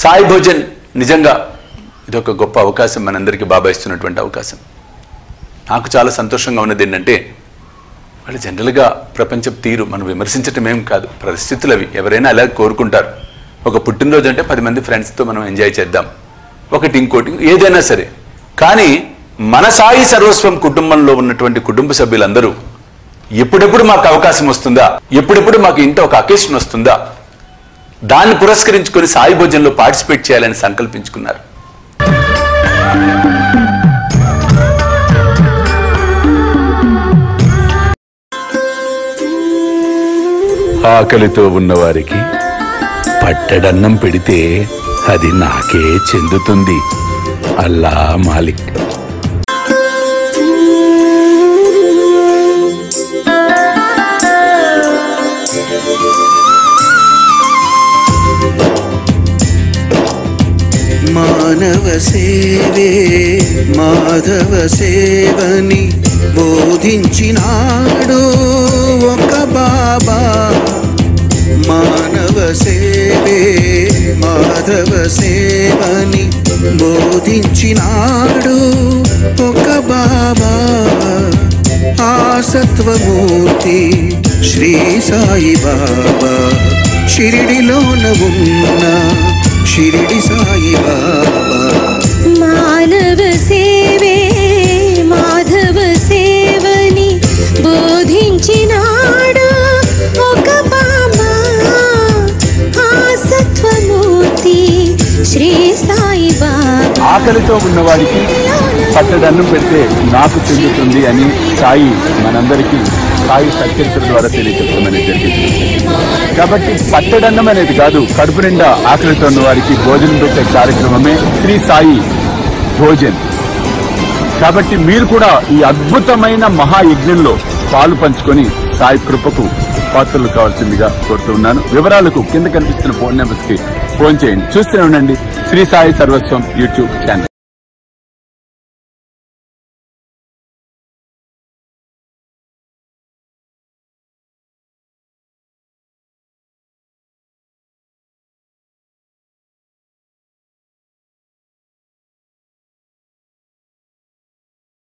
సాయి భోజన్ నిజంగా ఇదొక గొప్ప అవకాశం మనందరికీ బాబా ఇస్తున్నటువంటి అవకాశం. నాకు చాలా సంతోషంగా ఉన్నది ఏంటంటే వాళ్ళు జనరల్గా ప్రపంచ తీరు మనం విమర్శించటం ఏం కాదు. పరిస్థితులు అవి. ఎవరైనా అలా కోరుకుంటారు. ఒక పుట్టినరోజు అంటే పది మంది ఫ్రెండ్స్తో మనం ఎంజాయ్ చేద్దాం. ఒకటి ఇంకోటి ఏదైనా సరే. కానీ మన సాయి సర్వస్వం కుటుంబంలో ఉన్నటువంటి కుటుంబ సభ్యులందరూ ఎప్పుడెప్పుడు మాకు అవకాశం వస్తుందా? ఎప్పుడెప్పుడు మాకు ఇంట ఒక అకేషన్ వస్తుందా? దాన్ని పురస్కరించుకొని సాయి భోజనంలో పార్టిసిపేట్ చేయాలని సంకల్పించుకున్నారు. ఆకలితో ఉన్నవారికి పట్టడన్నం పెడితే అది నాకే చెందుతుంది. అల్లా మాలిక్. మానవ సేవే మాధవ సేవని బోధించినాడు ఒక బాబా. మానవ సేవే మాధవ సేవని బోధించినాడు ఒక బాబా. ఆ సత్వమూర్తి శ్రీ సాయి బాబా. షిరిడిలోన ఉన్నా షిరిడి సాయి బాబా. మానవ సేవే మాధవ సేవని బోధించినాడు ఒక బాబా ఆ సత్వమూర్తి శ్రీ సాయి బాబా. ఆకలితో ఉన్నవాడికి పట్టడన్నం పెడితే నాకు చెందుతుంది అని సాయి మనందరికీ సాయి సత్కరితుల ద్వారా తెలియజెప్పమని జరిగింది. కాబట్టి పట్టడన్నం అనేది కాదు కడుపు నిండా ఆకలితో ఉన్న వారికి భోజనం పెట్టే కార్యక్రమమే శ్రీ సాయి భోజన్. కాబట్టి మీరు కూడా ఈ అద్భుతమైన మహాయజ్ఞంలో పాలు పంచుకొని సాయి కృపకు పాత్రలు కావాల్సిందిగా కోరుతున్నాను వివరాలకు కింద కనిపిస్తున్న ఫోన్ నెంబర్స్కి ఫోన్ చేయండి. చూస్తూనే ఉండండి. శ్రీ సాయి సర్వస్వం యూట్యూబ్ ఛానల్.